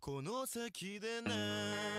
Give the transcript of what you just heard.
この先でね。